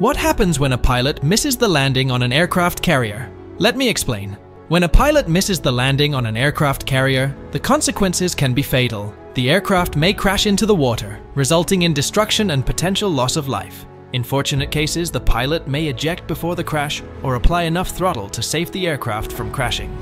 What happens when a pilot misses the landing on an aircraft carrier? Let me explain. When a pilot misses the landing on an aircraft carrier, the consequences can be fatal. The aircraft may crash into the water, resulting in destruction and potential loss of life. In fortunate cases, the pilot may eject before the crash or apply enough throttle to save the aircraft from crashing.